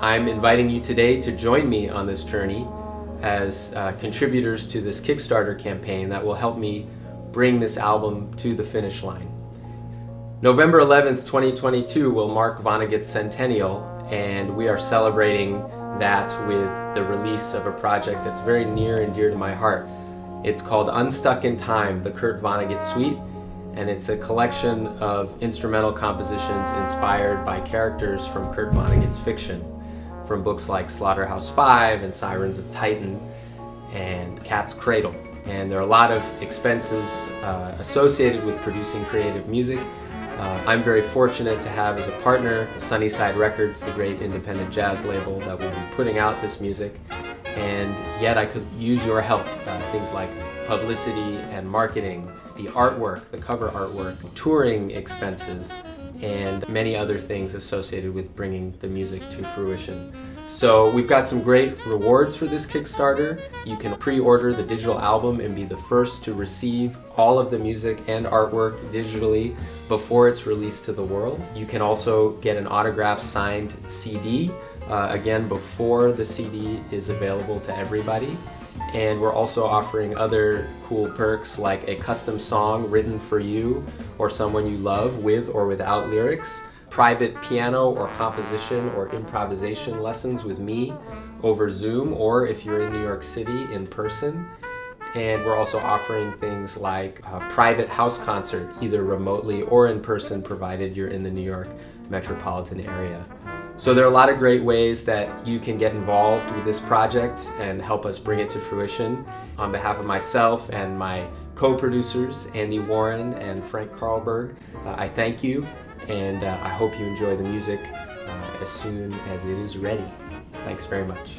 I'm inviting you today to join me on this journey as uh, contributors to this Kickstarter campaign that will help me bring this album to the finish line. November 11th, 2022 will mark Vonnegut's centennial, and we are celebrating that with the release of a project that's very near and dear to my heart. It's called Unstuck in Time, the Kurt Vonnegut Suite, and it's a collection of instrumental compositions inspired by characters from Kurt Vonnegut's fiction, from books like Slaughterhouse Five and Sirens of Titan and Cat's Cradle. And there are a lot of expenses uh, associated with producing creative music. Uh, I'm very fortunate to have as a partner Sunnyside Records, the great independent jazz label that will be putting out this music. And yet I could use your help, uh, things like publicity and marketing, the artwork, the cover artwork, touring expenses, and many other things associated with bringing the music to fruition. So we've got some great rewards for this Kickstarter. You can pre-order the digital album and be the first to receive all of the music and artwork digitally before it's released to the world. You can also get an autograph signed CD, uh, again before the CD is available to everybody. And we're also offering other cool perks like a custom song written for you or someone you love with or without lyrics, private piano or composition or improvisation lessons with me over Zoom or if you're in New York City in person. And we're also offering things like a private house concert, either remotely or in person, provided you're in the New York metropolitan area. So there are a lot of great ways that you can get involved with this project and help us bring it to fruition. On behalf of myself and my co-producers, Andy Warren and Frank Carlberg, uh, I thank you and uh, I hope you enjoy the music uh, as soon as it is ready. Thanks very much.